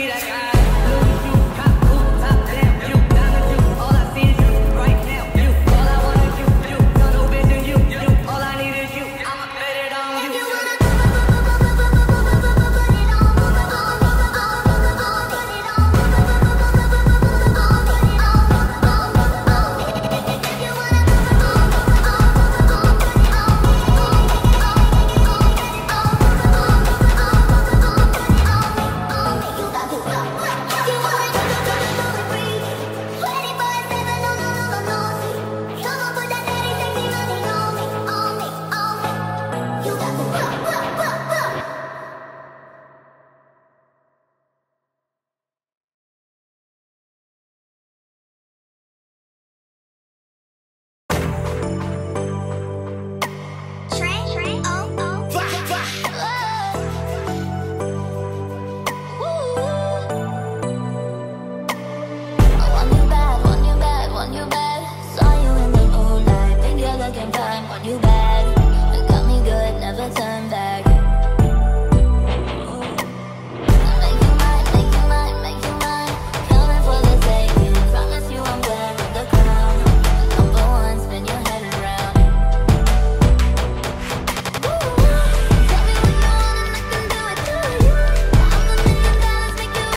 need, I got.